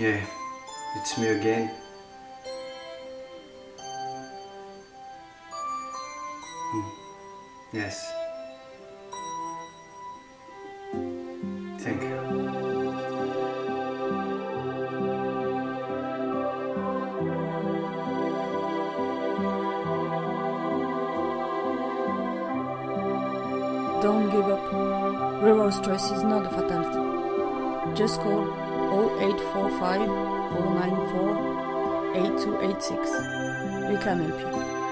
Yeah, it's me again. Hmm. Yes. Thank you. Don't give up. Rural stress is not a fatality. Just call 0845 094 8286. We can help you.